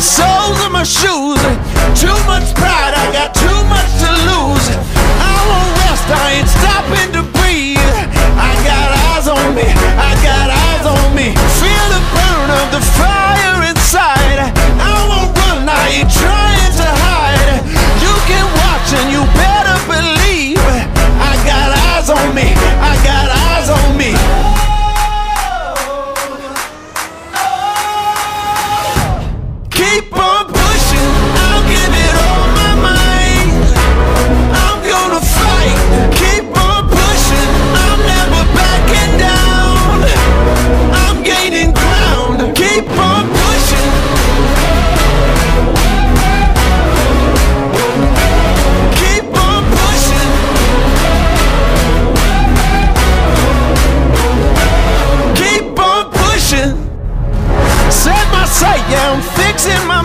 the soles of my shoes. Too much pride, I got yeah, I'm fixing my